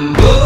Whoa.